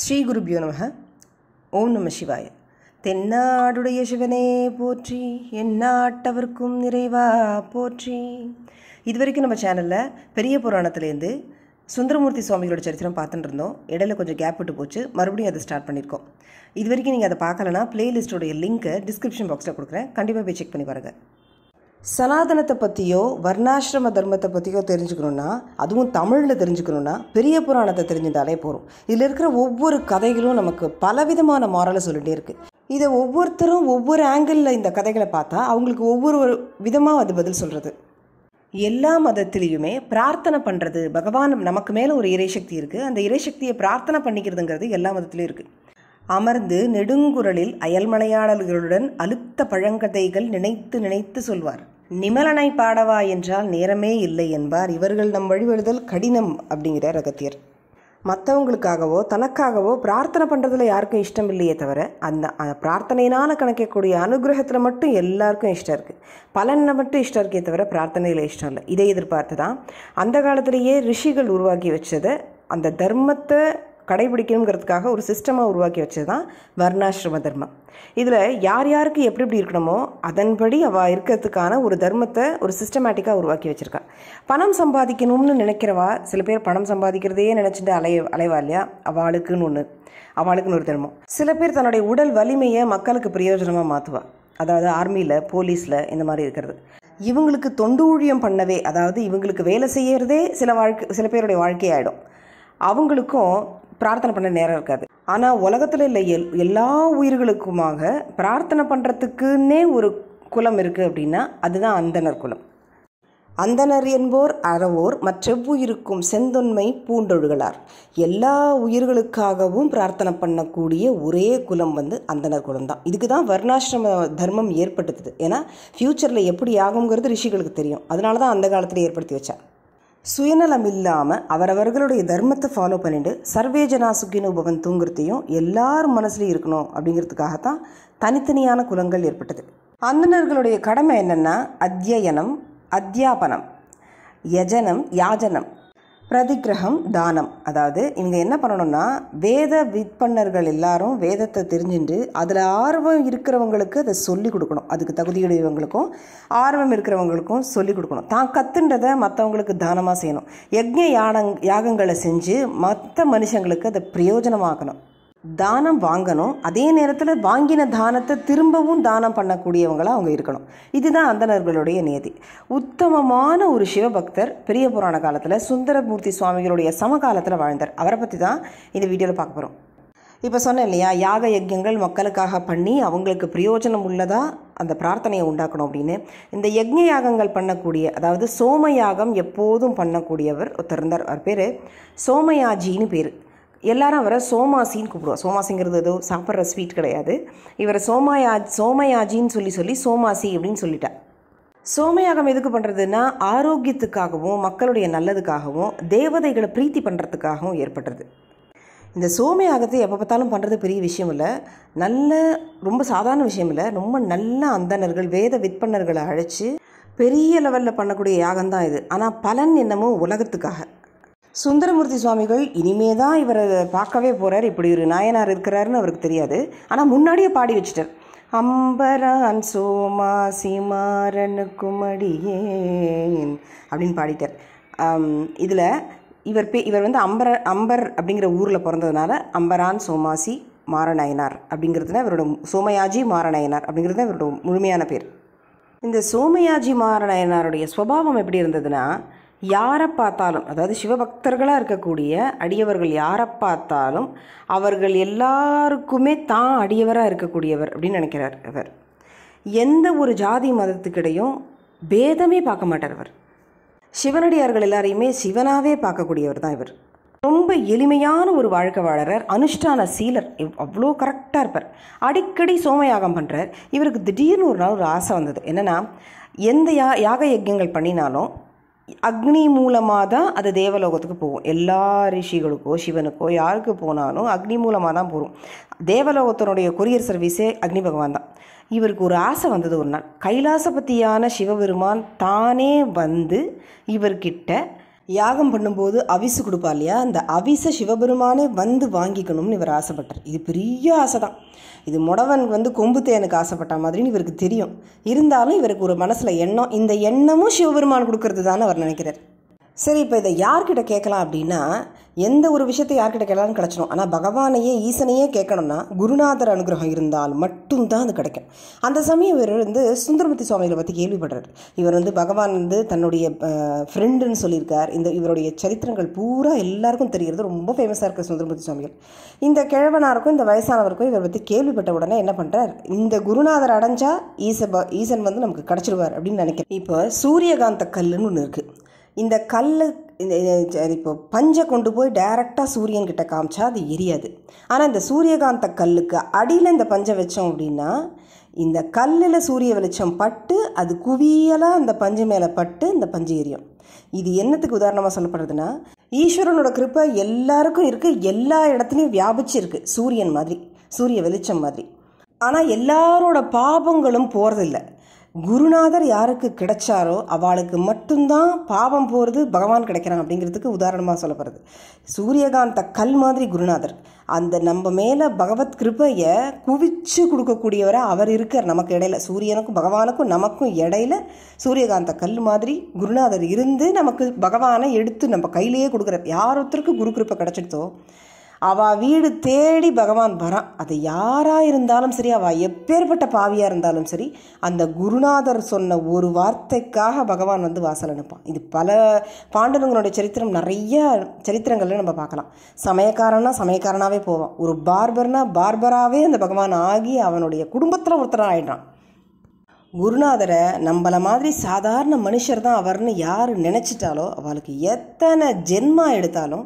ஸ்ரீ குருபியோ நமக. ஓம் நம சிவாய. தென்னாடுடைய சிவனே போற்றி எந்நாட்டவர்க்கும் நிறைவா போற்றி. இது வரைக்கும் நம்ம சேனலில் பெரிய புராணத்துலேருந்து சுந்தரமூர்த்தி சுவாமிகளோட சரித்திரம் பார்த்துட்டு இருந்தோம். இடையில கொஞ்சம் கேப் விட்டு போச்சு. மறுபடியும் அதை ஸ்டார்ட் பண்ணியிருக்கோம். இது வரைக்கும் நீங்கள் அதை பார்க்கலனா பிளேலிஸ்டோடைய லிங்க்கை டிஸ்கிரிப்ஷன் பாக்ஸில் கொடுக்குறேன். கண்டிப்பாக போய் செக் பண்ணி பாருங்கள் சனாதனத்தை பற்றியோ வர்ணாசிரம தர்மத்தை பற்றியோ தெரிஞ்சுக்கணுன்னா அதுவும் தமிழில் தெரிஞ்சுக்கணுன்னா பெரிய புராணத்தை தெரிஞ்சிருந்தாலே போதும். இதில் இருக்கிற ஒவ்வொரு கதைகளும் நமக்கு பலவிதமான மாரலை சொல்லிகிட்டே இருக்குது இதை ஒவ்வொருத்தரும் ஒவ்வொரு ஆங்கிளில் இந்த கதைகளை பார்த்தா அவங்களுக்கு ஒவ்வொரு விதமாக அது பதில் சொல்கிறது எல்லா மதத்திலையுமே பிரார்த்தனை பண்ணுறது பகவான் நமக்கு மேலே ஒரு இறைசக்தி இருக்குது அந்த இறைசக்தியை பிரார்த்தனை பண்ணிக்கிறதுங்கிறது எல்லா மதத்திலையும் இருக்குது அமர்ந்து நெடுங்குரலில் அயல்மலையாளர்களுடன் அழுத்த பழங்கதைகள் நினைத்து நினைத்து சொல்வார். நிமலனை பாடவா என்றால் நேரமே இல்லை என்பார். இவர்கள் நம் வழிபடுதல் கடினம் அப்படிங்கிறார் அகத்தியர். மற்றவங்களுக்காகவோ தனக்காகவோ பிரார்த்தனை பண்ணுறதுல யாருக்கும் இஷ்டம் இல்லையே தவிர அந்த பிரார்த்தனையினால் கணக்கக்கூடிய அனுகிரகத்தில் மட்டும் எல்லாருக்கும் இஷ்டம் இருக்குது பலனை மட்டும் இஷ்டம் இருக்கே தவிர பிரார்த்தனையில் இஷ்டம் இல்லை. இதை எதிர்பார்த்து தான் அந்த காலத்திலேயே ரிஷிகள் உருவாக்கி வச்சதை அந்த தர்மத்தை கடைபிடிக்கணுங்கிறதுக்காக ஒரு சிஸ்டமாக உருவாக்கி வச்சது தான் வர்ணாசிரம தர்மம் இதில் யார் யாருக்கு எப்படி எப்படி இருக்கணுமோ அதன்படி அவள் இருக்கிறதுக்கான ஒரு தர்மத்தை ஒரு சிஸ்டமேட்டிக்காக உருவாக்கி வச்சுருக்கா. பணம் சம்பாதிக்கணும்னு நினைக்கிறவா சில பேர் பணம் சம்பாதிக்கிறதையே நினச்சிட்டு அலைய அலைவா இல்லையா? அவளுக்குன்னு ஒன்று அவளுக்குன்னு ஒரு தர்மம். சில பேர் தன்னுடைய உடல் வலிமையை மக்களுக்கு பிரயோஜனமாக மாற்றுவாள் அதாவது ஆர்மியில் போலீஸில் இந்த மாதிரி இருக்கிறது. இவங்களுக்கு தொண்டு ஊழியம் பண்ணவே அதாவது இவங்களுக்கு வேலை செய்யறதே சில வாழ்க்கை சில பேருடைய வாழ்க்கையாயிடும். அவங்களுக்கும் பிரார்த்தனை பண்ண நேரம் இருக்காது. ஆனால் உலகத்தில் இல்லை எல் எல்லா உயிர்களுக்குமாக பிரார்த்தனை பண்ணுறதுக்குன்னே ஒரு குலம் இருக்குது அப்படின்னா அதுதான் அந்தனர் குலம். அந்தனர் என்போர் அறவோர் மற்றெவ்வுயிருக்கும் செந்தொன்மை பூண்டொழுகலார். எல்லா உயிர்களுக்காகவும் பிரார்த்தனை பண்ணக்கூடிய ஒரே குலம் வந்து அந்தனர் குலம் தான் இதுக்கு தான் வர்ணாசிரம தர்மம் ஏற்படுத்துது. ஏன்னா ஃப்யூச்சரில் எப்படி ஆகுங்கிறது ரிஷிகளுக்கு தெரியும். அதனால தான் அந்த காலத்தில் ஏற்படுத்தி வச்சேன் சுயநலம் இல்லாமல் அவரவர்களுடைய தர்மத்தை ஃபாலோ பண்ணிட்டு சர்வேஜனா சுக்கினு பவன் தூங்குறதையும் எல்லார் மனசுலையும் இருக்கணும் அப்படிங்கிறதுக்காக தான் தனித்தனியான குலங்கள் ஏற்பட்டது. அந்தனர்களுடைய கடமை என்னென்னா அத்தியனம் அத்தியாபனம் யஜனம் யாஜனம். பிரதிகிரகம் தானம். அதாவது இவங்க என்ன பண்ணணும்னா வேத விற்பன்னர்கள் எல்லாரும் வேதத்தை தெரிஞ்சுட்டு அதில் ஆர்வம் இருக்கிறவங்களுக்கு அதை சொல்லிக் கொடுக்கணும். அதுக்கு தகுதியுடையவங்களுக்கும் ஆர்வம் இருக்கிறவங்களுக்கும் சொல்லிக் கொடுக்கணும். தான் கத்துன்றதை மற்றவங்களுக்கு தானமாக செய்யணும். யக்ஞ யானங் யாகங்களை செஞ்சு மற்ற மனுஷங்களுக்கு அதை பிரயோஜனமாக்கணும். தானம் வாங்கணும். அதே நேரத்தில் வாங்கின தானத்தை திரும்பவும் தானம் பண்ணக்கூடியவங்களாக அவங்க இருக்கணும். இதுதான் அந்தணர்களுடைய நியதி. உத்தமமான ஒரு சிவபக்தர் பெரிய புராண காலத்தில் சுந்தரமூர்த்தி சுவாமிகளுடைய சமகாலத்தில் வாழ்ந்தார். அவரை பற்றி தான் இந்த வீடியோவில் பார்க்க போகிறோம் இப்போ சொன்னேன் இல்லையா யாக யஜ்யங்கள் மக்களுக்காக பண்ணி அவங்களுக்கு பிரயோஜனம் உள்ளதாக அந்த பிரார்த்தனையை உண்டாக்கணும் அப்படின்னு. இந்த யக்ஞ யாகங்கள் பண்ணக்கூடிய அதாவது சோமயாகம் எப்போதும் பண்ணக்கூடியவர் ஒருத்தர் இருந்தார். அவர் பேர் சோமயாஜின்னு பேர். எல்லாரும் அவரை சோமாசின்னு கூப்பிடுவோம் சோமாசிங்கிறது ஏதோ சாப்பிட்ற ஸ்வீட் கிடையாது. இவரை சோமாயா சோமயாஜின்னு சொல்லி சொல்லி சோமாசி அப்படின்னு சொல்லிட்டா. சோமயாகம் எதுக்கு பண்ணுறதுன்னா ஆரோக்கியத்துக்காகவும் மக்களுடைய நல்லதுக்காகவும் தேவதைகளை பிரீத்தி பண்ணுறதுக்காகவும் ஏற்படுறது இந்த சோமயாகத்தை எப்போ பார்த்தாலும் பண்ணுறது பெரிய விஷயம் இல்லை. நல்ல ரொம்ப சாதாரண விஷயம் இல்லை. ரொம்ப நல்ல அந்தணர்கள் வேத விற்பனர்களை அழைச்சி பெரிய லெவலில் பண்ணக்கூடிய யாகம் தான் இது. ஆனால் பலன் என்னமோ உலகத்துக்காக. சுந்தரமூர்த்தி சுவாமிகள் இனிமே தான் இவரை பார்க்கவே போகிறார் இப்படி ஒரு நாயனார் இருக்கிறாருன்னு அவருக்கு தெரியாது. ஆனால் முன்னாடியே பாடி வச்சிட்டார். அம்பரான் சோமா சீமாரனுக்கும் அப்படின்னு பாடிட்டார். இதில் இவர் பே இவர் வந்து அம்பர அம்பர் அப்படிங்கிற ஊரில் பிறந்ததுனால அம்பரான் சோமாசி மாரநாயனார் அப்படிங்கிறதுனா இவரோட சோமயாஜி மாரநாயனார் அப்படிங்கிறது தான் இவரோட முழுமையான பேர். இந்த சோமயாஜி மாரநாயனாருடைய ஸ்வபாவம் எப்படி இருந்ததுன்னா யாரை பார்த்தாலும் அதாவது சிவபக்தர்களாக இருக்கக்கூடிய அடியவர்கள் யாரை பார்த்தாலும் அவர்கள் எல்லாருக்குமே தான் அடியவராக இருக்கக்கூடியவர் அப்படின்னு நினைக்கிறார் அவர். எந்த ஒரு ஜாதி மதத்துக்கிடையும் பேதமே பார்க்க மாட்டார் அவர். சிவனடியார்கள் எல்லாரையுமே சிவனாகவே பார்க்கக்கூடியவர் தான் இவர். ரொம்ப எளிமையான ஒரு வாழ்க்கை வாழறார். அனுஷ்டான சீலர் அவ்வளோ கரெக்டாக இருப்பார். அடிக்கடி சோமயாகம் பண்ணுறார் இவருக்கு திடீர்னு ஒரு நாள் ஒரு ஆசை வந்தது. என்னென்னா எந்த யா யாக யஜ்யங்கள் பண்ணினாலும் அக்னி மூலமாக தான் அது தேவலோகத்துக்கு போகும். எல்லா ரிஷிகளுக்கோ சிவனுக்கோ யாருக்கு போனாலும் அக்னி மூலமாக தான் போகும். தேவலோகத்தினுடைய கொரியர் சர்வீஸே அக்னி பகவான் தான். இவருக்கு ஒரு ஆசை வந்தது ஒரு நாள். கைலாசபதியான சிவபெருமான் தானே வந்து இவர்கிட்ட யாகம் பண்ணும்போது அவிசு கொடுப்பா இல்லையா? அந்த அவிசை சிவபெருமானே வந்து வாங்கிக்கணும்னு இவர் ஆசைப்பட்டார். இது பெரிய ஆசை தான் இது முடவன் வந்து கொம்பு தேனுக்கு ஆசைப்பட்ட மாதிரின்னு இவருக்கு தெரியும். இருந்தாலும் இவருக்கு ஒரு மனசில் எண்ணம் இந்த எண்ணமும் சிவபெருமான் கொடுக்கறது தானே அவர் நினைக்கிறார். சரி இப்போ இதை யார்கிட்ட கேட்கலாம் அப்படின்னா எந்த ஒரு விஷயத்தை யார்கிட்ட கேட்டாலும் கிடச்சிடும் ஆனால் பகவானையே ஈசனையே கேட்கணும்னா குருநாதர் அனுகிரகம் இருந்தால் மட்டும்தான் அது கிடைக்கும். அந்த சமயம் இவர் வந்து சுந்தரமூர்த்தி சுவாமிகளை பற்றி கேள்விப்படுறார் இவர் வந்து பகவான் வந்து தன்னுடைய ஃப்ரெண்டுன்னு சொல்லியிருக்கார். இந்த இவருடைய சரித்திரங்கள் பூரா எல்லாருக்கும் தெரிகிறது. ரொம்ப ஃபேமஸாக இருக்குது சுந்தரமூர்த்தி சுவாமிகள். இந்த கிழவனாருக்கும் இந்த வயசானவருக்கும் இவரை பற்றி கேள்விப்பட்ட உடனே என்ன பண்ணுறார் இந்த குருநாதர் அடைஞ்சா ஈச ப- ஈசன் வந்து நமக்கு கிடச்சிடுவார் அப்படின்னு நினைக்கிறேன். இப்போ சூரியகாந்த கல்லுன்னு ஒன்று இருக்குது இந்த கல் இந்த இப்போ பஞ்சை கொண்டு போய் டைரெக்டாக சூரியன்கிட்ட காமிச்சா அது எரியாது. ஆனால் இந்த சூரியகாந்த கல்லுக்கு அடியில் இந்த பஞ்சை வச்சோம் அப்படின்னா இந்த கல்லில் சூரிய வெளிச்சம் பட்டு அது குவியலாக அந்த பஞ்சு மேலே பட்டு இந்த பஞ்சு எரியும். இது என்னத்துக்கு உதாரணமாக சொல்லப்படுறதுன்னா ஈஸ்வரனோட கிருப்பை எல்லாருக்கும் இருக்குது எல்லா இடத்துலையும் வியாபிச்சிருக்கு சூரியன் மாதிரி சூரிய வெளிச்சம் மாதிரி. ஆனால் எல்லாரோட பாபங்களும் போகிறதில்ல குருநாதர் யாருக்கு கிடைச்சாரோ அவளுக்கு மட்டும்தான் பாவம் போகிறது பகவான் கிடைக்கிறான் அப்படிங்கிறதுக்கு உதாரணமாக சொல்லப்படுறது சூரியகாந்த கல் மாதிரி குருநாதர். அந்த நம்ம மேலே பகவத் கிருபையை குவிச்சு கொடுக்கக்கூடியவராக அவர் இருக்கார் நமக்கு இடையில. சூரியனுக்கும் பகவானுக்கும் நமக்கும் இடையில சூரியகாந்த கல் மாதிரி குருநாதர் இருந்து நமக்கு பகவானை எடுத்து நம்ம கையிலேயே கொடுக்குற யார் ஒருத்தருக்கு குரு கிருப்பை கிடச்சிடுதோ அவள் வீடு தேடி பகவான் வரான். அது யாராக இருந்தாலும் சரி அவள் எப்பேற்பட்ட பாவியாக இருந்தாலும் சரி அந்த குருநாதர் சொன்ன ஒரு வார்த்தைக்காக பகவான் வந்து வாசல் அனுப்பான். இது பல பாண்டவங்களுடைய சரித்திரம் நிறைய சரித்திரங்களில் நம்ம பார்க்கலாம். சமயக்காரன்னா சமயக்காரனாகவே போவான். ஒரு பார்பர்னா பார்பராகவே அந்த பகவான் ஆகி அவனுடைய குடும்பத்தில் ஒருத்தராக ஆயிடுறான். குருநாதரை நம்மள மாதிரி சாதாரண மனுஷர் தான் அவர்னு யார் நினச்சிட்டாலோ அவளுக்கு எத்தனை ஜென்மா எடுத்தாலும்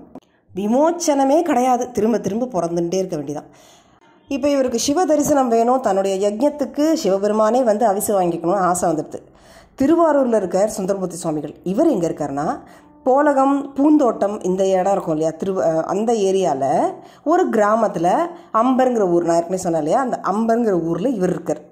விமோச்சனமே கிடையாது. திரும்ப திரும்ப பிறந்துட்டே இருக்க வேண்டியதான் இப்போ இவருக்கு சிவ தரிசனம் வேணும். தன்னுடைய யஜ்ஞத்துக்கு சிவபெருமானே வந்து அவிசு வாங்கிக்கணும்னு ஆசை வந்துடுது. திருவாரூரில் இருக்கார் சுந்தரமூர்த்தி சுவாமிகள். இவர் எங்கே இருக்காருன்னா போலகம் பூந்தோட்டம் இந்த இடம் இருக்கும் இல்லையா? திரு அந்த ஏரியாவில் ஒரு கிராமத்தில் அம்பருங்கிற ஊர் நான் ஏற்கனவே சொன்னேன் இல்லையா? அந்த அம்பருங்கிற ஊரில் இவர் இருக்கார்.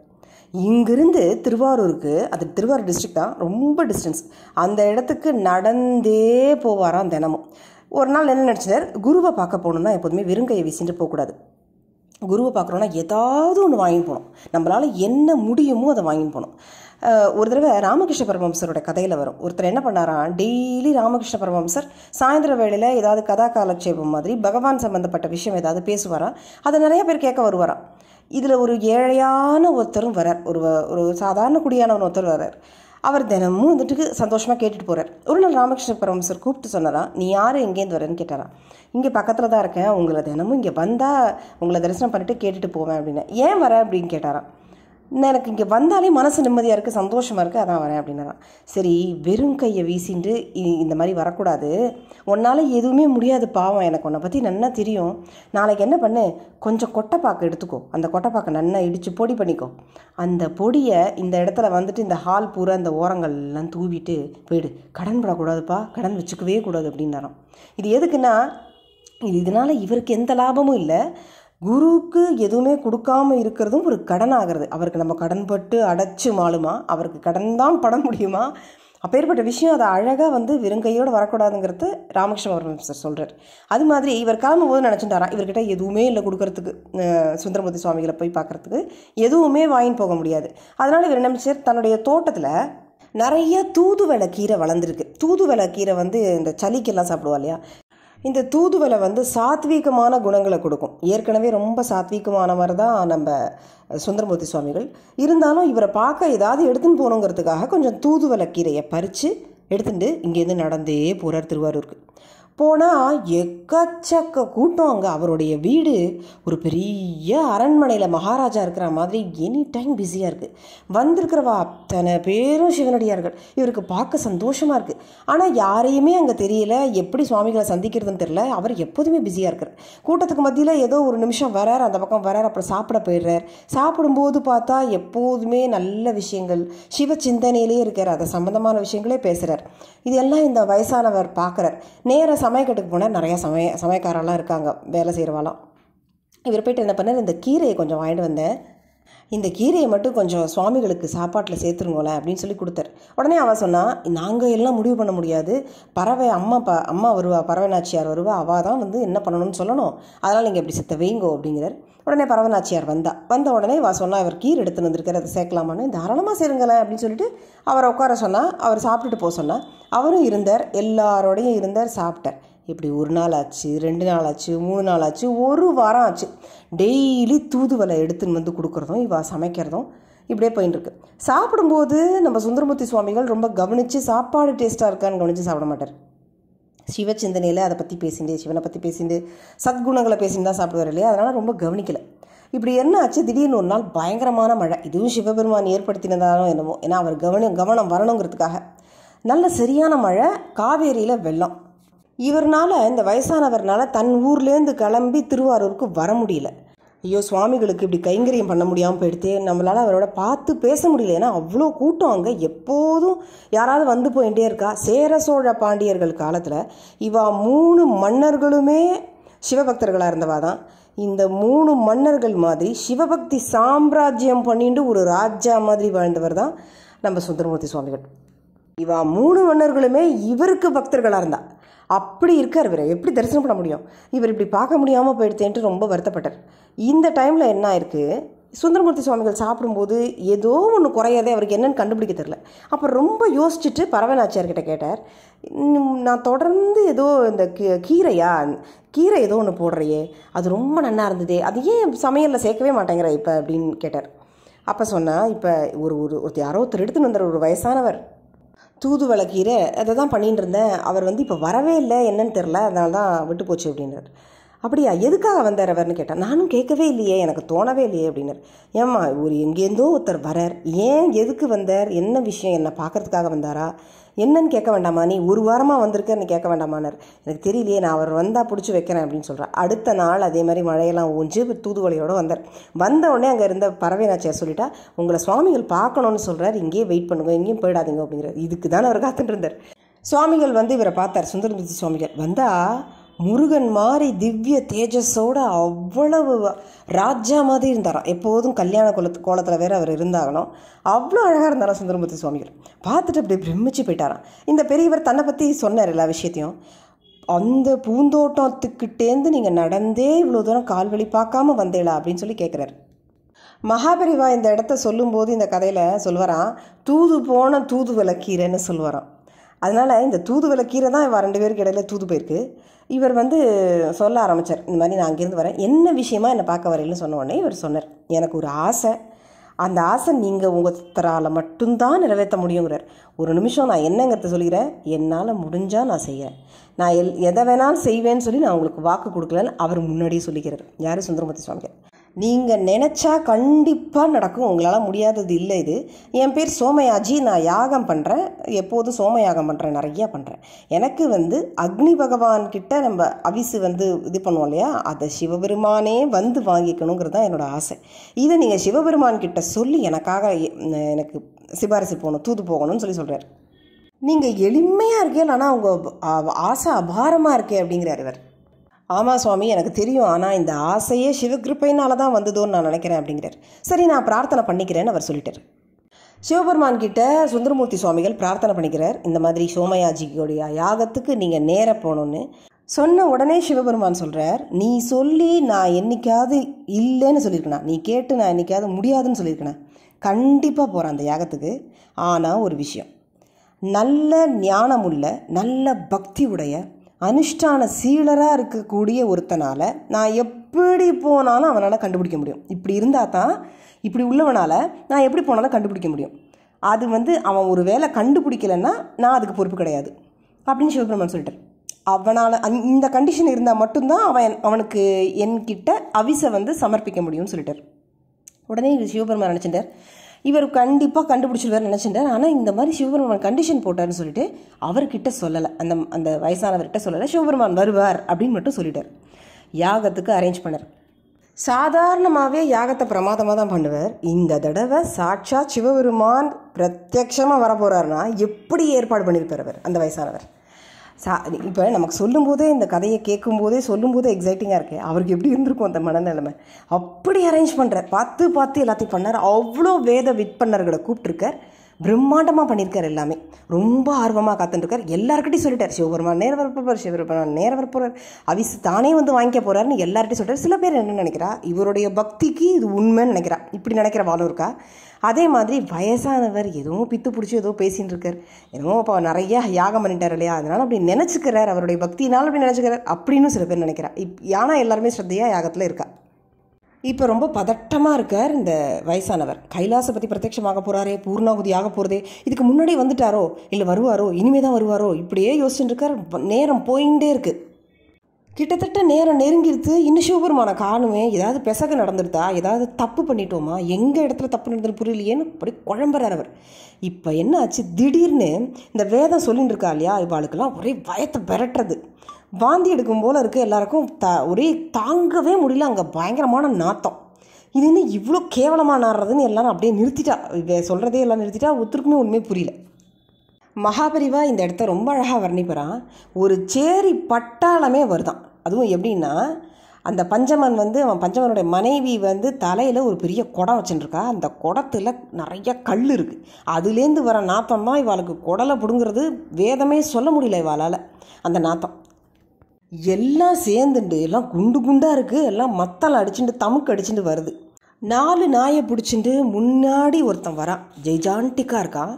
இங்கிருந்து திருவாரூருக்கு அது திருவாரூர் டிஸ்ட்ரிக்ட் தான் ரொம்ப டிஸ்டன்ஸ் அந்த இடத்துக்கு நடந்தே போவாராம் தினமும். ஒரு நாள் என்ன நினச்சினார் குருவை பார்க்க போகணுன்னா எப்போதுமே வெறுங்கையை வீசிட்டு போகக்கூடாது. குருவை பார்க்குறோன்னா ஏதாவது ஒன்று வாங்கின்னு போகணும். நம்மளால் என்ன முடியுமோ அதை வாங்கின்னு போகணும். ஒரு தடவை ராமகிருஷ்ண பரமம்சரோட கதையில் வரும். ஒருத்தர் என்ன பண்ணாரா? டெய்லி ராமகிருஷ்ண பரமஹம்சர் சாயந்தர வேளையில் ஏதாவது கதா காலட்சேபம் மாதிரி பகவான் சம்மந்தப்பட்ட விஷயம் ஏதாவது பேசுவாராம் அதை நிறைய பேர் கேட்க வருவாராம் இதில் ஒரு ஏழையான ஒருத்தரும் வரார் ஒரு ஒரு சாதாரண குடியானவன் ஒருத்தர் வரார் அவர் தினமும் வந்துட்டு சந்தோஷமாக கேட்டுட்டு போகிறார் ஒரு நாள் ராமகிருஷ்ண பரமசர் கூப்பிட்டு சொன்னாராம் நீ யார்? எங்கேருந்து வரேன்னு கேட்டாரா. இங்கே பக்கத்தில் தான் இருக்கேன். உங்களை தினமும் இங்கே வந்தால் உங்களை தரிசனம் பண்ணிட்டு கேட்டுட்டு போவேன் அப்படின்னு. ஏன் வர? அப்படின்னு கேட்டாராம் எனக்கு இங்கே வந்தாலே மனசு நிம்மதியாக இருக்குது சந்தோஷமாக இருக்குது அதான் வரேன் அப்படின்னா சரி வெறும் கையை வீசிட்டு இந்த மாதிரி வரக்கூடாது. உன்னால் எதுவுமே முடியாது பாவம் எனக்கு உன்னை பற்றி நன்னா தெரியும். நாளைக்கு என்ன பண்ணு? கொஞ்சம் கொட்டைப்பாக்கு எடுத்துக்கோ. அந்த கொட்டைப்பாக்கை நன்னா இடித்து பொடி பண்ணிக்கோ. அந்த பொடியை இந்த இடத்துல வந்துட்டு இந்த ஹால் பூரா இந்த ஓரங்கள்லாம் தூவிட்டு போயிடு. கடன் படக்கூடாதுப்பா கடன் வச்சுக்கவே கூடாது அப்படின்னாராம் இது எதுக்குன்னா இது இதனால் இவருக்கு எந்த லாபமும் இல்லை. குருவுக்கு எதுவுமே கொடுக்காம இருக்கிறதும் ஒரு கடன் ஆகிறது அவருக்கு நம்ம கடன்பட்டு அடைச்சு மாளுமா? அவருக்கு கடன் தான் பட முடியுமா? அப்பேற்பட்ட விஷயம் அதை அழகாக வந்து வெறுங்கையோடு வரக்கூடாதுங்கிறது ராமகிருஷ்ண சார் சொல்கிறார் அது மாதிரி இவர் கிளம்பும் போது நினச்சிட்டாராம் இவர்கிட்ட எதுவுமே இல்லை கொடுக்கறதுக்கு சுந்தரமூர்த்தி சுவாமிகளை போய் பார்க்கறதுக்கு. எதுவுமே வாங்கின்னு போக முடியாது. அதனால் இவர் என்ன நினைச்சார், தன்னுடைய தோட்டத்தில் நிறைய தூதுவளை கீரை வளர்ந்துருக்கு. தூதுவளை கீரை வந்து இந்த சளிக்கெல்லாம் சாப்பிடுவா இல்லையா? இந்த தூதுவளை வந்து சாத்வீகமான குணங்களை கொடுக்கும். ஏற்கனவே ரொம்ப சாத்வீகமானவர் தான் நம்ம சுந்தரமூர்த்தி சுவாமிகள். இருந்தாலும் இவரை பார்க்க ஏதாவது எடுத்துன்னு போகணுங்கிறதுக்காக கொஞ்சம் தூதுவளை கீரையை பறித்து எடுத்துட்டு இங்கேருந்து நடந்தே போகிறார் திருவாரூருக்கு. போனால் எக்கச்சக்க கூட்டம் அங்கே. அவருடைய வீடு ஒரு பெரிய அரண்மனையில் மகாராஜா இருக்கிற மாதிரி எனி டைம் பிஸியாக இருக்குது வந்திருக்கிறவா அத்தனை பேரும் சிவனடியார்கள். இவருக்கு பார்க்க சந்தோஷமாக இருக்குது ஆனால் யாரையுமே அங்கே தெரியல. எப்படி சுவாமிகளை சந்திக்கிறதுன்னு தெரியல. அவர் எப்போதுமே பிஸியாக இருக்கிறார் கூட்டத்துக்கு மத்தியில் ஏதோ ஒரு நிமிஷம் வரார். அந்த பக்கம் வரார். அப்புறம் சாப்பிட போயிடுறார். சாப்பிடும்போது பார்த்தா எப்போதுமே நல்ல விஷயங்கள். சிவ சிந்தனையிலே இருக்கார். அதை சம்மந்தமான விஷயங்களே பேசுகிறார் இதெல்லாம் இந்த வயசானவர் பார்க்குறார். நேராக சமயக்கட்டுக்கு போனால் நிறையா சமய சமயக்காரெல்லாம் இருக்காங்க வேலை செய்கிறவாலாம் இவர் போயிட்டு என்ன பண்ணார் இந்த கீரையை கொஞ்சம் வாங்கிட்டு வந்தேன். இந்த கீரையை மட்டும் கொஞ்சம் சுவாமிகளுக்கு சாப்பாட்டில் சேர்த்துருங்களேன் அப்படின்னு சொல்லி கொடுத்தாரு. உடனே அவள் சொன்னால் நாங்கள் எல்லாம் முடிவு பண்ண முடியாது. பறவை அம்மா ப அம்மா வருவா பறவை நாச்சியார் வருவா அவள் தான் வந்து என்ன பண்ணணும்னு சொல்லணும். அதனால் நீங்கள் இப்படி சித்த வைங்கோ அப்படிங்கிறார். உடனே பறவை நாச்சியார் வந்தா. வந்த உடனே வா சொன்னால் அவர் கீரை எடுத்துன்னு வந்திருக்கார் அதை சேர்க்கலாமான்னு தாராளமாக சேருங்களேன் அப்படின்னு சொல்லிட்டு அவரை உட்கார சொன்னால் அவர் சாப்பிட்டுட்டு போக சொன்னால் அவரும் இருந்தார் எல்லாரோடையும் இருந்தார் சாப்பிட்டார். இப்படி ஒரு நாள் ஆச்சு ரெண்டு நாள் ஆச்சு மூணு நாள் ஆச்சு ஒரு வாரம் ஆச்சு. டெய்லி தூதுவலை எடுத்துன்னு வந்து கொடுக்குறதும் இவா சமைக்கிறதும் இப்படியே போயின்னு இருக்கு சாப்பிடும்போது நம்ம சுந்தரமூர்த்தி சுவாமிகள் ரொம்ப கவனித்து சாப்பாடு டேஸ்ட்டாக இருக்கான்னு கவனித்து சாப்பிட மாட்டார். சிவச்சிந்தனையில் அதை பற்றி பேசிண்டு சிவனை பற்றி பேசிண்டு சத்குணங்களை பேசின்னு தான் சாப்பிடுவார் இல்லையா? அதனால் ரொம்ப கவனிக்கலை. இப்படி என்ன ஆச்சு? திடீர்னு ஒரு நாள் பயங்கரமான மழை. இதுவும் சிவபெருமான் ஏற்படுத்தினதானோ என்னமோ. ஏன்னா அவர் கவனம் கவனம் வரணுங்கிறதுக்காக. நல்ல சரியான மழை காவேரியில் வெள்ளம். இவர்னால் இந்த வயசானவர்னால் தன் ஊர்லேருந்து கிளம்பி திருவாரூருக்கு வர முடியல. ஐயோ சுவாமிகளுக்கு இப்படி கைங்கரியம் பண்ண முடியாமல் போயிடுத்து நம்மளால் அவரோட பார்த்து பேச முடியல. ஏன்னா அவ்வளோ கூட்டம் அங்கே எப்போதும் யாராவது வந்து போயிட்டே இருக்கா? சேர சோழ பாண்டியர்கள் காலத்தில் இவா மூணு மன்னர்களுமே சிவபக்தர்களாக இருந்தவா தான். இந்த மூணு மன்னர்கள் மாதிரி சிவபக்தி சாம்ராஜ்யம் பண்ணிட்டு ஒரு ராஜா மாதிரி வாழ்ந்தவர் தான் நம்ம சுந்தரமூர்த்தி சுவாமிகள். இவா மூணு மன்னர்களுமே இவருக்கு பக்தர்களாக இருந்தாள் அப்படி இருக்கார் இவர். எப்படி தரிசனம் பண்ண முடியும்? இவர் இப்படி பார்க்க முடியாமல் போயிடுத்தேன்ட்டு ரொம்ப வருத்தப்பட்டார். இந்த டைமில் என்ன ஆயிருக்கு? சுந்தரமூர்த்தி சுவாமிகள் சாப்பிடும்போது ஏதோ ஒன்று குறையாதே அவருக்கு என்னென்னு கண்டுபிடிக்க தெரில அப்போ ரொம்ப யோசிச்சுட்டு பரவநாச்சியார்கிட்ட கேட்டார். நான் தொடர்ந்து ஏதோ இந்த கீ- கீரையா? கீரை ஏதோ ஒன்று போடுறையே. அது ரொம்ப நன்னா இருந்ததே. அது ஏன் சமையலில் சேர்க்கவே மாட்டேங்கிற இப்போ? அப்படின்னு கேட்டார். அப்போ சொன்னால் இப்போ ஒரு ஒரு ஒருத்தர் யாரோ ஒருத்தர் எடுத்துன்னு வந்தார். ஒரு வயசானவர். தூதுவளை கீரை அதை தான் பண்ணிட்டு இருந்தேன். அவர் வந்து இப்போ வரவே இல்லை. என்னன்னு தெரில அதனால தான் விட்டு போச்சு அப்படின்னார் அப்படியா? எதுக்காக வந்தார் அவர்னு கேட்டேன். நானும் கேட்கவே இல்லையே. எனக்கு தோணவே இல்லையே அப்படின்னார். ஏம்மா ஒரு எங்கேருந்தோ ஒருத்தர் வரார். ஏன் எதுக்கு வந்தார்? என்ன விஷயம்? என்னை பார்க்கறதுக்காக வந்தாரா? என்னன்னு கேட்க வேண்டாமா? நீ ஒரு வாரமாக வந்திருக்கன்னு கேட்க வேண்டாமான்னார் எனக்கு தெரியலையே நான் அவர் வந்தால் பிடிச்சி வைக்கிறேன் அப்படின்னு சொல்கிறேன் அடுத்த நாள் அதே மாதிரி மழையெல்லாம் ஊஞ்சு தூதுவளையோடு வந்தார் வந்த உடனே அங்கே இருந்த பறவை நாச்சியார் சொல்லிட்டா உங்களை சுவாமிகள் பார்க்கணும்னு சொல்கிறார் இங்கேயே வெயிட் பண்ணுங்க. எங்கேயும் போயிடாதீங்க அப்படிங்கிறார். இதுக்கு தானே அவர் காத்துட்டு இருந்தார். சுவாமிகள் வந்து இவரை பார்த்தார். சுந்தரமூர்த்தி சுவாமிகள். வந்தால் முருகன் மாதிரி திவ்ய தேஜஸோட அவ்வளவு ராஜா மாதிரி இருந்தாராம். எப்போதும் கல்யாண கோலத்து கோலத்தில் வேறு அவர் இருந்தாகணும். அவ்வளோ அழகாக இருந்தாராம் சுந்தரமூர்த்தி சுவாமிகள். பார்த்துட்டு அப்படியே பிரமிச்சு போயிட்டாராம். இந்த பெரியவர் தன்னை பற்றி சொன்னார் எல்லா விஷயத்தையும். அந்த பூந்தோட்டத்துக்கிட்டேருந்து நீங்கள் நடந்தே இவ்வளோ தூரம் கால்வழி பார்க்காம வந்தேளா அப்படின்னு சொல்லி கேட்குறாரு மகாபரிவா இந்த இடத்த சொல்லும்போது இந்த கதையில் சொல்லுவாராம் தூது போன தூது விளக்கீரைன்னு சொல்லுவாராம் அதனால் இந்த தூதுவளை கீரை தான் இவன் ரெண்டு பேருக்கு இடையில தூது போயிருக்கு. இவர் வந்து சொல்ல ஆரம்பித்தார் இந்த மாதிரி நான் அங்கேருந்து வரேன். என்ன விஷயமா என்னை பார்க்க வரையிலும் சொன்ன உடனே இவர் சொன்னார் எனக்கு ஒரு ஆசை. அந்த ஆசை நீங்கள் உங்கள் மட்டும்தான் நிறைவேற்ற முடியுங்கிறார். ஒரு நிமிஷம் நான் என்னங்கிறத சொல்லிக்கிறேன். என்னால் முடிஞ்சால் நான் செய்கிறேன் நான் எல் எதை வேணாலும் செய்வேன்னு சொல்லி நான் உங்களுக்கு வாக்கு கொடுக்கலன்னு அவர் முன்னாடியே சொல்லிக்கிறார். யார் சுந்தரமூர்த்தி சுவாமிகள் நீங்கள் நினச்சா கண்டிப்பாக நடக்கும். உங்களால் முடியாதது இல்லை இது. என் பேர் சோமயாஜி. நான் யாகம் பண்ணுறேன் எப்போதும் சோமயாகம் பண்ணுறேன் நிறையா பண்ணுறேன் எனக்கு வந்து அக்னி பகவான் கிட்ட நம்ம அவிசு வந்து இது பண்ணுவோம் இல்லையா? அதை சிவபெருமானே வந்து வாங்கிக்கணுங்கிறது தான் என்னோட ஆசை. இதை நீங்கள் சிவபெருமான் கிட்ட சொல்லி எனக்காக எனக்கு சிபாரிசு போகணும் தூது போகணும்னு சொல்லி சொல்கிறார் நீங்கள் எளிமையாக இருக்கே ஆனால் உங்கள் ஆசை அபாரமாக இருக்கே அப்படிங்கிறார் இவர். ஆமாம் சுவாமி எனக்கு தெரியும். ஆனால் இந்த ஆசையே சிவகிருப்பையினால தான் வந்ததோன்னு நான் நினைக்கிறேன் அப்படிங்கிறார். சரி நான் பிரார்த்தனை பண்ணிக்கிறேன்னு அவர் சொல்லிட்டார். சிவபெருமான் கிட்ட சுந்தரமூர்த்தி சுவாமிகள் பிரார்த்தனை பண்ணிக்கிறார். இந்த மாதிரி சோமயாஜியோடைய யாகத்துக்கு நீங்கள் நேர போகணுன்னு சொன்ன உடனே சிவபெருமான் சொல்கிறார் நீ சொல்லி நான் என்னைக்காவது இல்லைன்னு சொல்லியிருக்கேனா? நீ கேட்டு நான் என்னைக்காவது முடியாதுன்னு சொல்லியிருக்கேனா? கண்டிப்பாக போகிறேன் அந்த யாகத்துக்கு. ஆனால் ஒரு விஷயம் நல்ல ஞானமுள்ள நல்ல பக்தி உடைய அனுஷ்டான சீலராக இருக்கக்கூடிய ஒருத்தனால் நான் எப்படி போனாலும் அவனால் கண்டுபிடிக்க முடியும். இப்படி இருந்தால் தான் இப்படி உள்ளவனால் நான் எப்படி போனாலும் கண்டுபிடிக்க முடியும். அது வந்து அவன் ஒரு வேலை கண்டுபிடிக்கலைன்னா நான் அதுக்கு பொறுப்பு கிடையாது. அப்படின்னு சிவபெருமான் சொல்லிட்டார். அவனால் இந்த கண்டிஷன் இருந்தால் மட்டும்தான் அவன் அவனுக்கு என்கிட்ட அவிசை வந்து சமர்ப்பிக்க முடியும்னு சொல்லிட்டார். உடனே இவர் சிவபெருமான் நினச்சிட்டார். இவர் கண்டிப்பாக கண்டுபிடிச்சிருவார் நினச்சிட்டார் ஆனால் இந்த மாதிரி சிவபெருமான் கண்டிஷன் போட்டார்னு சொல்லிட்டு அவர்கிட்ட சொல்லலை. அந்த அந்த வயசானவர்கிட்ட சொல்லலை. சிவபெருமான் வருவார் அப்படின்னு மட்டும் சொல்லிட்டார். யாகத்துக்கு அரேஞ்ச் பண்ணார். சாதாரணமாகவே யாகத்தை பிரமாதமாக தான் பண்ணுவார். இந்த தடவை சாட்சாத் சிவபெருமான் பிரத்யக்ஷமாக வரப்போகிறாருன்னா எப்படி ஏற்பாடு பண்ணியிருப்பார் அவர் அந்த வயசானவர்? சா இப்போ நமக்கு சொல்லும்போதே இந்த கதையை கேட்கும்போதே சொல்லும்போதே எக்ஸைட்டிங்காக இருக்கு. அவருக்கு எப்படி இருந்திருக்கும் அந்த மனநிலைமை? அப்படி அரேஞ்ச் பண்ணுறார் பார்த்து பார்த்து எல்லாத்தையும் பண்ணார். அவ்வளோ வேத விற்பனர்களை கூப்பிட்டுருக்கார். பிரம்மாண்டமாக பண்ணியிருக்கார் எல்லாமே. ரொம்ப ஆர்வமாக காத்துட்டுருக்கார் எல்லாருக்கிட்டையும் சொல்லிட்டார். சிவபெருமான் நேர வரப்போறார் சிவபெருமான் நேர வரப்போகிறார் அவிஸ் தானே வந்து வாங்கிக்க போறாருன்னு எல்லார்ட்டையும் சொல்லிட்டார். சில பேர் என்ன நினைக்கிறா? இவருடைய பக்திக்கு இது உண்மைன்னு நினைக்கிறா. இப்படி நினைக்கிற வாழும் இருக்கா அதே மாதிரி வயசானவர் எதுவும் பித்து பிடிச்சி ஏதோ பேசின்னு இருக்கார் என்னமோ இப்போ நிறைய யாகம் பண்ணிட்டார் இல்லையா? அதனால் அப்படி நினச்சிக்கிறார். அவருடைய பக்தினால் அப்படி நினச்சிக்கிறார். அப்படின்னு சில பேர் நினைக்கிறா. இப் ஆனால் எல்லாருமே ஸ்ரத்தையாக யாகத்தில் இருக்கா? இப்போ ரொம்ப பதட்டமாக இருக்கார் இந்த வயசானவர். கைலாசை பற்றி பிரத்யட்சமாக போகிறாரே பூர்ணாகுதி ஆக போகிறதே இதுக்கு முன்னாடி வந்துட்டாரோ இல்லை வருவாரோ இனிமே தான் வருவாரோ இப்படியே யோசிச்சுட்டு இருக்கார். நேரம் போயிட்டே இருக்குது கிட்டத்தட்ட நேரம் நெருங்கிடுத்து இன்னும் சிவபெருமான காணுமே ஏதாவது பெசக நடந்துருதா ஏதாவது தப்பு பண்ணிட்டோமா எங்கள் இடத்துல தப்பு நடந்தது புரியலையேன்னு அப்படி குழம்புறார் அவர். இப்போ என்ன ஆச்சு? திடீர்னு இந்த வேதம் சொல்லிட்டு இருக்கா இல்லையா? இவாளுக்கெல்லாம் ஒரே பயத்தை பெரட்டுறது வாந்தி எடுக்கும் போல் இருக்குது எல்லாருக்கும் த ஒரே தாங்கவே முடியல அங்கே பயங்கரமான நாத்தம். இது என்ன இவ்வளோ கேவலமாக நாடுறதுன்னு எல்லாரும் அப்படியே நிறுத்திட்டா சொல்கிறதே எல்லாம் நிறுத்திட்டா ஒருத்தருக்குமே ஒன்றுமே புரியல. மகாபரிவா இந்த இடத்த ரொம்ப அழகாக வர்ணிப்பறான் ஒரு சேரி பட்டாளமே வருதான். அதுவும் எப்படின்னா அந்த பஞ்சமன் வந்து அவன் பஞ்சமனுடைய மனைவி வந்து தலையில் ஒரு பெரிய குடம் வச்சுட்டுருக்கா அந்த குடத்தில் நிறைய கல் இருக்குது அதுலேருந்து வர நாத்தம் தான் இவாளுக்கு குடலை பிடுங்கிறது வேதமே சொல்ல முடியல இவாளால் அந்த நாத்தம். எல்லாம் சேர்ந்துண்டு எல்லாம் குண்டு குண்டாக இருக்குது எல்லாம் மத்தளம் அடிச்சுட்டு தமுக்கு அடிச்சுட்டு வருது. நாலு நாயை பிடிச்சிட்டு முன்னாடி ஒருத்தன் வரான் ஜெய்ஜான்டிக்காக இருக்கான்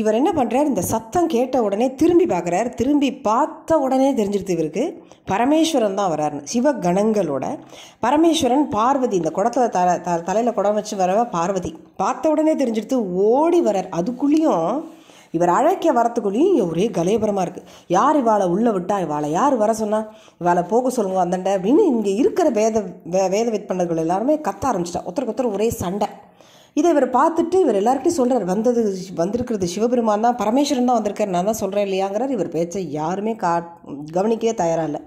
இவர் என்ன பண்ணுறார் இந்த சத்தம் கேட்ட உடனே திரும்பி பார்க்குறார். திரும்பி பார்த்த உடனே தெரிஞ்சிருது இவருக்கு பரமேஸ்வரன் தான் வராருன்னு. சிவகணங்களோட பரமேஸ்வரன் பார்வதி இந்த குடத்தில் த த தலையில் குடம் வச்சு வரவ பார்வதி. பார்த்த உடனே தெரிஞ்சிருது ஓடி வரார் அதுக்குள்ளேயும் இவர் அழைக்க வரத்துக்குள்ளேயும் ஒரே கலேபரமாக இருக்குது யார் இவாளை உள்ளே விட்டா? இவாளை யார் வர சொன்னால் இவாளை போக சொல்லுங்க அந்தண்ட அப்படின்னு இங்கே இருக்கிற வேத வே வேத விற்பனர்கள் எல்லாருமே கத்த ஆரம்பிச்சிட்டா. ஒருத்தருக்கு ஒருத்தர் ஒரே சண்டை. இதை இவர் பார்த்துட்டு இவர் எல்லார்கிட்டையும் சொல்கிறார் வந்தது வந்திருக்கிறது சிவபெருமான் தான் பரமேஸ்வரன் தான் வந்திருக்கார் நான் தான் சொல்கிறேன் இல்லையாங்கிறார். இவர் பேச்சை யாருமே கா கவனிக்கவே தயாராக இல்லை.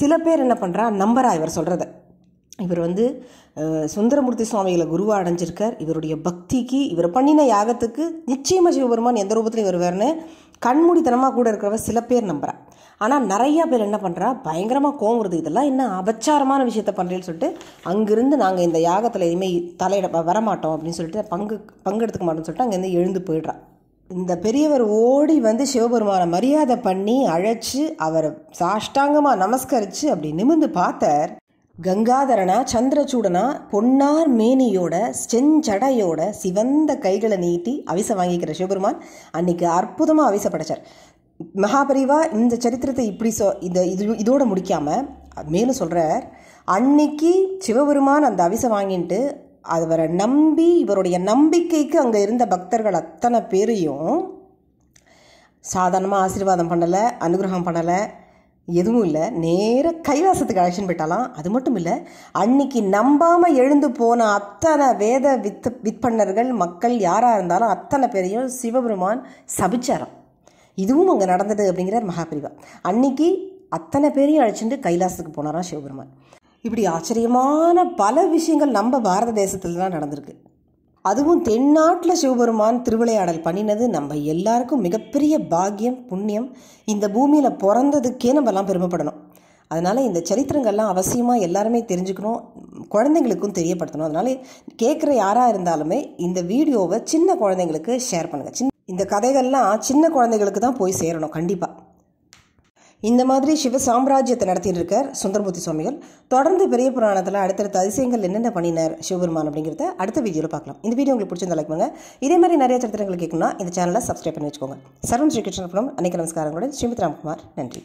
சில பேர் என்ன பண்ணுறா நம்பரா இவர் சொல்கிறத இவர் வந்து சுந்தரமூர்த்தி சுவாமிகளை குருவாக அடைஞ்சிருக்கார். இவருடைய பக்திக்கு இவர் பண்ணின யாகத்துக்கு நிச்சயமாக சிவபெருமான் எந்த ரூபத்திலையும் வருவார்னு கண்மூடித்தனமாக கூட இருக்கிறவ சில பேர் நம்புறா ஆனால் நிறையா பேர் என்ன பண்ணுறா பயங்கரமாக கோவம் வருது. இதெல்லாம் என்ன அபச்சாரமான விஷயத்த பண்ணுறேன்னு சொல்லிட்டு அங்கேருந்து நாங்கள் இந்த யாகத்தில் இனிமேல் தலையிட வரமாட்டோம் அப்படின்னு சொல்லிட்டு பங்கு பங்கெடுத்துக்க மாட்டோம்னு சொல்லிட்டு அங்கேருந்து எழுந்து போயிடுறா. இந்த பெரியவர் ஓடி வந்து சிவபெருமானை மரியாதை பண்ணி அழைச்சி அவரை சாஷ்டாங்கமாக நமஸ்கரித்து அப்படி நிமிர்ந்து பார்த்தார். கங்காதரனா சந்திரச்சூடனா பொன்னார் மேனியோட செஞ்சடையோட சிவந்த கைகளை நீட்டி அவிசை வாங்கிக்கிற சிவபெருமான் அன்னைக்கு அற்புதமாக அவிசை படைச்சார். மகாபரிவா இந்த சரித்திரத்தை இப்படி சொ இந்த இது இதோட முடிக்காமல் மேலும் சொல்கிறார் அன்னைக்கு சிவபெருமான் அந்த அவிசை வாங்கிட்டு அவரை நம்பி இவருடைய நம்பிக்கைக்கு அங்கே இருந்த பக்தர்கள் அத்தனை பேரையும் சாதாரணமாக ஆசீர்வாதம் பண்ணலை அனுகிரகம் பண்ணலை எதுவும் இல்லை. நேர கைலாசத்துக்கு அழைச்சின்னு போயிட்டாலாம். அது மட்டும் இல்லை அன்னைக்கு நம்பாமல் எழுந்து போன அத்தனை வேத வித் விற்பன்னர்கள் மக்கள் யாராக இருந்தாலும் அத்தனை பேரையும் சிவபெருமான் சபிச்சாராம். இதுவும் அங்கே நடந்தது அப்படிங்கிறார் மகாபிரிவா. அன்னைக்கு அத்தனை பேரையும் அழைச்சிட்டு கைலாசத்துக்கு போனாராம் சிவபெருமான். இப்படி ஆச்சரியமான பல விஷயங்கள் நம்ம பாரத தேசத்தில் தான் நடந்திருக்கு. அதுவும் தென்னாட்டில் சிவபெருமான் திருவிளையாடல் பண்ணினது. நம்ம எல்லாருக்கும் மிகப்பெரிய பாக்கியம் புண்ணியம் இந்த பூமியில் பிறந்ததுக்கே நம்மலாம் பெருமைப்படணும். அதனால் இந்த சரித்திரங்கள்லாம் அவசியமாக எல்லாருமே தெரிஞ்சுக்கணும் குழந்தைங்களுக்கும் தெரியப்படுத்தணும். அதனால கேட்குற யாராக இருந்தாலுமே இந்த வீடியோவை சின்ன குழந்தைங்களுக்கு ஷேர் பண்ணுங்கள் சின்ன இந்த கதைகள்லாம் சின்ன குழந்தைங்களுக்கு தான் போய் சேரணும் கண்டிப்பாக இந்த மாதிரி சிவ சாம்ராஜ்யத்தை நடத்திட்டு இருக்கார் சுந்தரமூர்த்தி சுவாமிகள். தொடர்ந்து பெரிய புராணத்தில் அடுத்தடுத்த அதிசயங்கள் என்னென்ன பண்ணினார் சிவபெருமான் அப்படிங்கிறத அடுத்த வீடியோவில் பார்க்கலாம். இந்த வீடியோ உங்களுக்கு பிடிச்சிருந்தா லைக் பண்ணுங்க. இதே மாதிரி நிறைய சரித்திரங்கள் கேட்கணும்னா இந்த சேனலை சப்ஸ்கிரைப் பண்ணி வச்சுக்கோங்க. சரவண் ஸ்ரீகிருஷ்ணபுரம் அன்னைக்கு நமஸ்காரங்களுடன். ஸ்ரீமதி ராம்குமார். நன்றி.